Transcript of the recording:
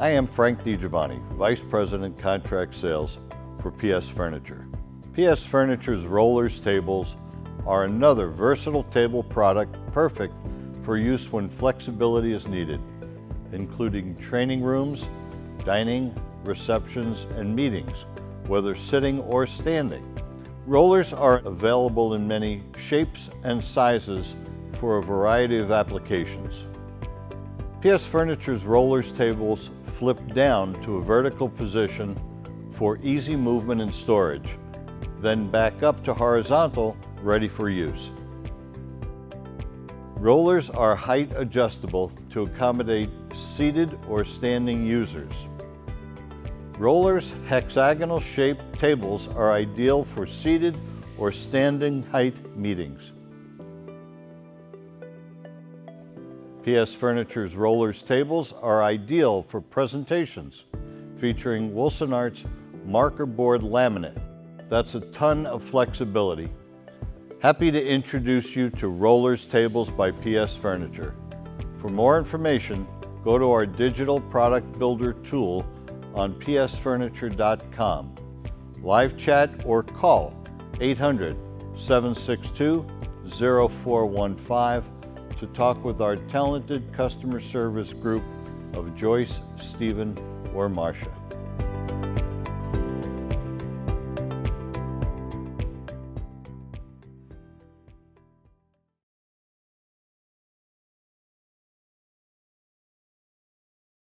I am Frank DiGiovanni, Vice President Contract Sales for PS Furniture. PS Furniture's rollers tables are another versatile table product perfect for use when flexibility is needed, including training rooms, dining, receptions, and meetings, whether sitting or standing. Rollers are available in many shapes and sizes for a variety of applications. PS Furniture's rollers tables flip down to a vertical position for easy movement and storage, then back up to horizontal, ready for use. Rollers are height adjustable to accommodate seated or standing users. Rollers hexagonal shaped tables are ideal for seated or standing height meetings. PS Furniture's rollers tables are ideal for presentations featuring Wilsonart's marker board laminate. That's a ton of flexibility Happy to introduce you to Rollers Tables by PS Furniture. For more information, go to our digital product builder tool on psfurniture.com. Live chat or call 800 762 0415 to talk with our talented customer service group of Joyce, Stephen, or Marcia.